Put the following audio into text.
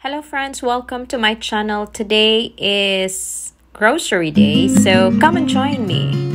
Hello friends, welcome to my channel. Today is grocery day, so come and join me.